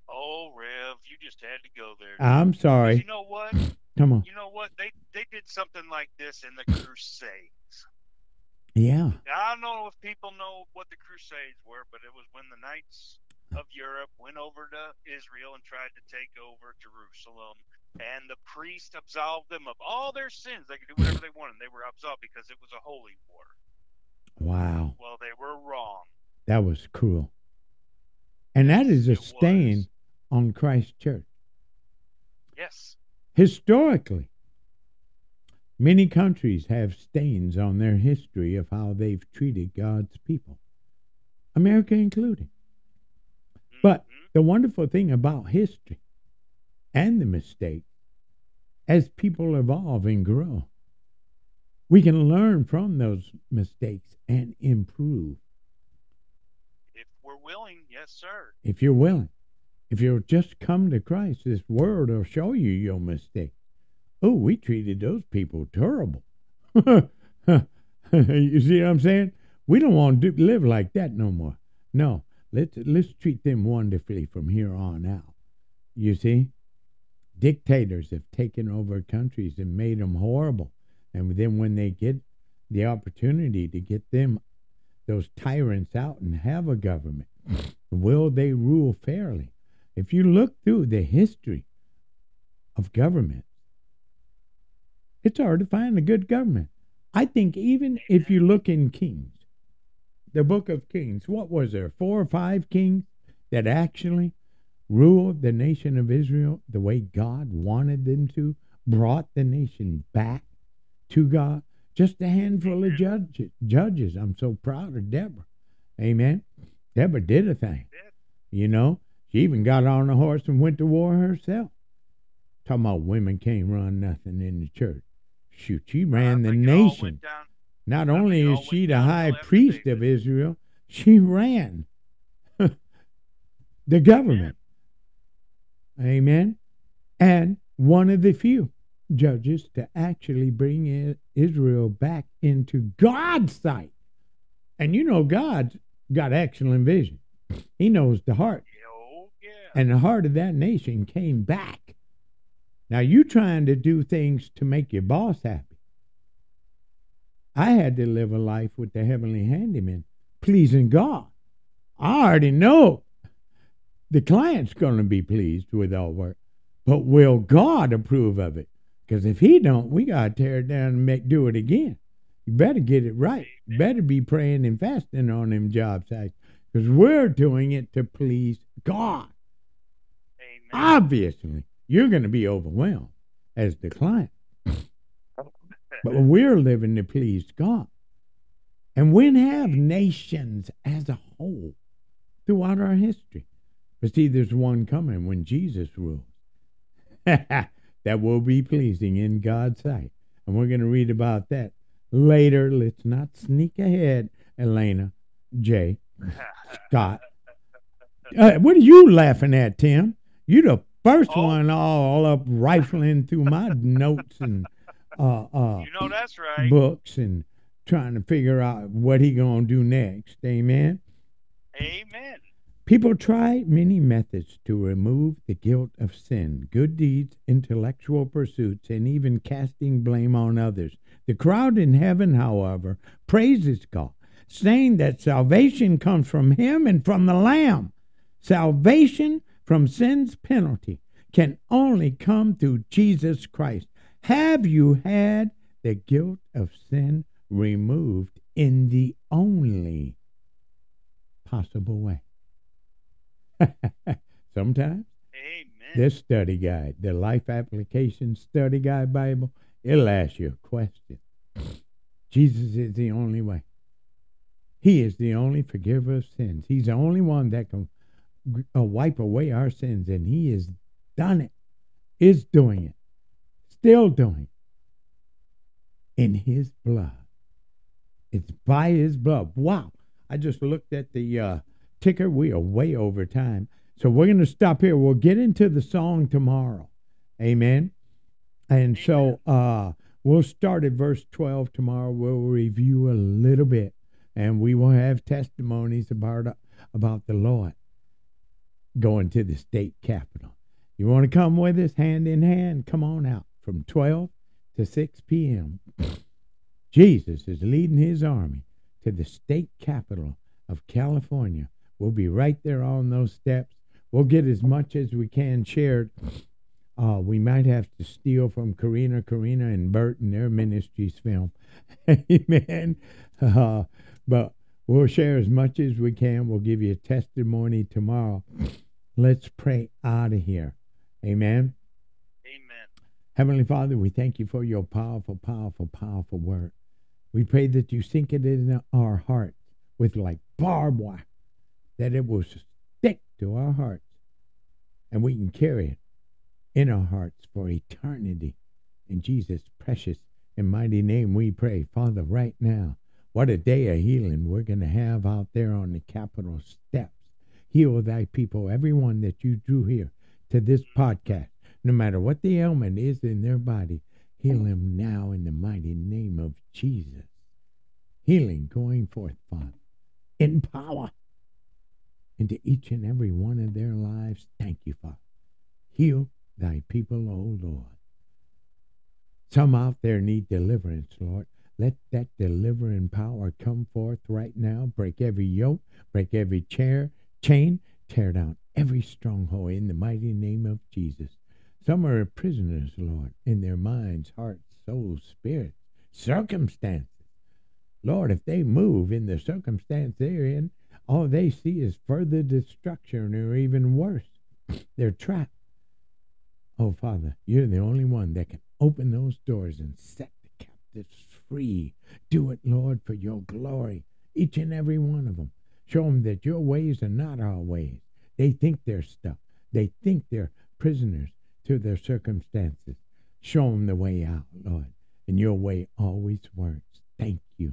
Oh, Rev, you just had to go there. I'm sorry. You know what? Come on. You know what? They they did something like this in the Crusades. Yeah. I don't know if people know what the Crusades were, but it was when the Knights of Europe went over to Israel and tried to take over Jerusalem and the priest absolved them of all their sins. They could do whatever they wanted. They were absolved because it was a holy war. Wow. Well, they were wrong. That was cruel. And that is a it stain was. on Christ Church. Yes. Historically, many countries have stains on their history of how they've treated God's people, America included. Mm-hmm. But the wonderful thing about history and the mistake as people evolve and grow. We can learn from those mistakes and improve. If we're willing, yes, sir. If you're willing. If you'll just come to Christ, this world will show you your mistake. Oh, we treated those people terrible. you see what I'm saying? We don't want to live like that no more. No, let's let's treat them wonderfully from here on out. You see? dictators have taken over countries and made them horrible. And then when they get the opportunity to get them, those tyrants out and have a government, will they rule fairly? If you look through the history of government, it's hard to find a good government. I think even if you look in Kings, the book of Kings, what was there? Four or five kings that actually ruled the nation of Israel the way God wanted them to, brought the nation back to God. Just a handful of judges. Judges. I'm so proud of Deborah. Amen. Deborah did a thing. You know, she even got on a horse and went to war herself. Talking about women can't run nothing in the church. Shoot, she ran the nation. Not only is she the high priest of Israel, she ran the government. Amen. And one of the few judges to actually bring Israel back into God's sight. And you know, God's got excellent vision. He knows the heart. And the heart of that nation came back. Now, you trying to do things to make your boss happy. I had to live a life with the heavenly handyman, pleasing God. I already know the client's going to be pleased with our work, but will God approve of it? Because if He don't, we got to tear it down and make do it again. You better get it right. You better be praying and fasting on them job sites because we're doing it to please God. Obviously, you're going to be overwhelmed as the client, but we're living to please God. And when have nations as a whole throughout our history? But see, there's one coming when Jesus rules that will be pleasing in God's sight. And we're going to read about that later. Let's not sneak ahead, Elena J. Scott. Uh, what are you laughing at, Tim? You the first Oh. one all up rifling through my notes and uh, uh, You know that's right. books and trying to figure out what he gonna do next. Amen. Amen. People try many methods to remove the guilt of sin, good deeds, intellectual pursuits, and even casting blame on others. The crowd in heaven, however, praises God, saying that salvation comes from Him and from the Lamb. Salvation from sin's penalty can only come through Jesus Christ. Have you had the guilt of sin removed in the only possible way? Sometimes Amen. this study guide, the Life Application Study Guide Bible, it'll ask you a question. Jesus is the only way. He is the only forgiver of sins. He's the only one that can uh, wipe away our sins, and He has done it, is doing it, still doing it in His blood. It's by His blood. Wow. I just looked at the uh, ticker. We are way over time. So we're going to stop here. We'll get into the song tomorrow. Amen. And so uh, we'll start at verse 12 tomorrow. We'll review a little bit and we will have testimonies about, about the Lord going to the state capitol. You want to come with us hand in hand? Come on out from 12 to 6 p.m. Jesus is leading his army to the state capital of California. We'll be right there on those steps. We'll get as much as we can shared. Uh, we might have to steal from Karina, Karina, and Bert and their ministries film. Amen. Uh, but we'll share as much as we can. We'll give you a testimony tomorrow. Let's pray out of here. Amen. Amen. Heavenly Father, we thank you for your powerful, powerful, powerful word. We pray that you sink it in our hearts with like barbed wire, that it will stick to our hearts and we can carry it in our hearts for eternity. In Jesus' precious and mighty name we pray. Father, right now, what a day of healing we're going to have out there on the Capitol steps. Heal thy people, everyone that you drew here to this mm. podcast, no matter what the ailment is in their body, heal mm. them now in the mighty name of Jesus. Healing going forth, Father, in power into each and every one of their lives. Thank you, Father. Heal thy people, O Lord. Some out there need deliverance, Lord. Let that delivering power come forth right now. Break every yoke, break every chair, chain, tear down every stronghold in the mighty name of Jesus. Some are prisoners, Lord, in their minds, hearts, souls, spirits, circumstances. Lord, if they move in the circumstance they're in, all they see is further destruction or even worse. They're trapped. Oh, Father, you're the only one that can open those doors and set the captives free. Do it, Lord, for your glory. Each and every one of them. Show them that your ways are not our ways. They think they're stuck. They think they're prisoners to their circumstances. Show them the way out, Lord. And your way always works. Thank you.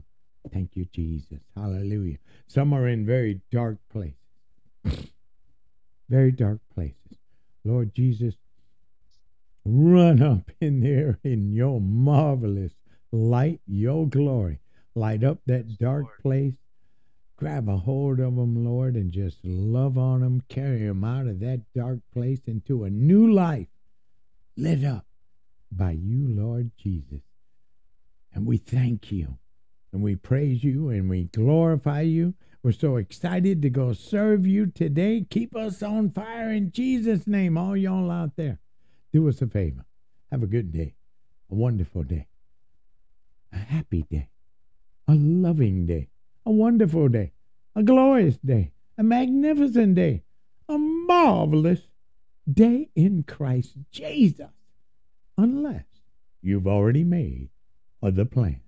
Thank you, Jesus. Hallelujah. Some are in very dark places. very dark places. Lord Jesus, run up in there in your marvelous light, your glory. Light up that dark place. Grab a hold of them, Lord, and just love on them. Carry them out of that dark place into a new life lit up by you, Lord Jesus. And we thank you and we praise you and we glorify you. We're so excited to go serve you today. Keep us on fire in Jesus' name, all y'all out there. Do us a favor. Have a good day, a wonderful day, a happy day, a loving day, a wonderful day, a glorious day, a magnificent day, a marvelous day in Christ Jesus, unless you've already made other plans.